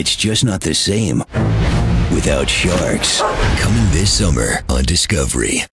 It's just not the same without sharks. Coming this summer on Discovery.